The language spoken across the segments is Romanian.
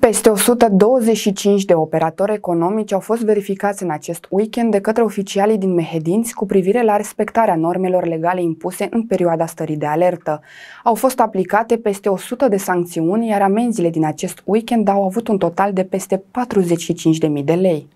Peste 125 de operatori economici au fost verificați în acest weekend de către oficialii din Mehedinți cu privire la respectarea normelor legale impuse în perioada stării de alertă. Au fost aplicate peste 100 de sancțiuni, iar amenziile din acest weekend au avut un total de peste 45.000 de lei.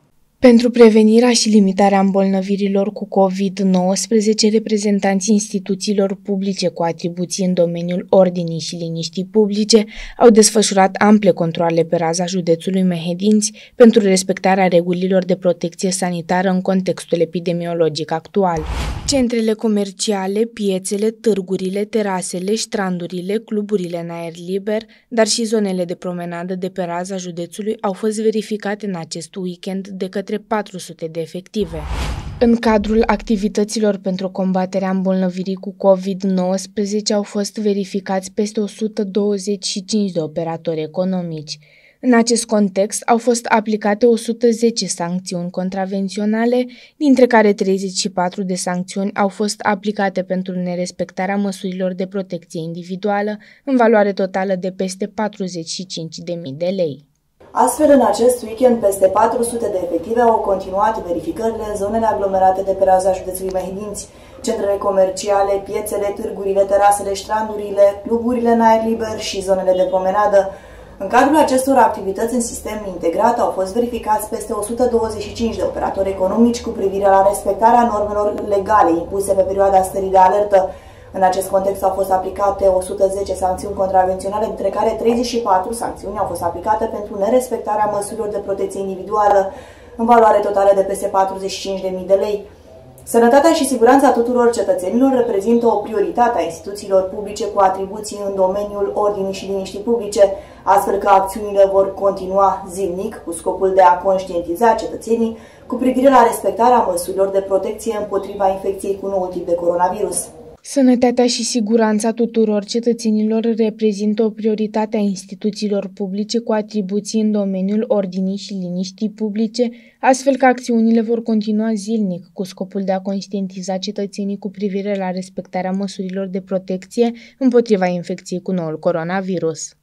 Pentru prevenirea și limitarea îmbolnăvirilor cu COVID-19, reprezentanții instituțiilor publice cu atribuții în domeniul ordinii și liniștii publice au desfășurat ample controle pe raza județului Mehedinți pentru respectarea regulilor de protecție sanitară în contextul epidemiologic actual. Centrele comerciale, piețele, târgurile, terasele, strandurile, cluburile în aer liber, dar și zonele de promenadă de pe raza județului au fost verificate în acest weekend de către 400 de efective. În cadrul activităților pentru combaterea îmbolnăvirii cu COVID-19 au fost verificați peste 125 de operatori economici. În acest context au fost aplicate 110 sancțiuni contravenționale, dintre care 34 de sancțiuni au fost aplicate pentru nerespectarea măsurilor de protecție individuală, în valoare totală de peste 45.000 de lei. Astfel, în acest weekend, peste 400 de efective au continuat verificările în zonele aglomerate de pe raza județului Mehedinți, centrele comerciale, piețele, târgurile, terasele, strandurile, cluburile în aer liber și zonele de promenadă, în cadrul acestor activități în sistem integrat au fost verificați peste 125 de operatori economici cu privire la respectarea normelor legale impuse pe perioada stării de alertă. În acest context au fost aplicate 110 sancțiuni contravenționale, dintre care 34 sancțiuni au fost aplicate pentru nerespectarea măsurilor de protecție individuală, în valoare totală de peste 45.000 de lei. Sănătatea și siguranța tuturor cetățenilor reprezintă o prioritate a instituțiilor publice cu atribuții în domeniul ordinii și liniștii publice, astfel că acțiunile vor continua zilnic cu scopul de a conștientiza cetățenii cu privire la respectarea măsurilor de protecție împotriva infecției cu noul tip de coronavirus. Sănătatea și siguranța tuturor cetățenilor reprezintă o prioritate a instituțiilor publice cu atribuții în domeniul ordinii și liniștii publice, astfel că acțiunile vor continua zilnic cu scopul de a conștientiza cetățenii cu privire la respectarea măsurilor de protecție împotriva infecției cu noul coronavirus.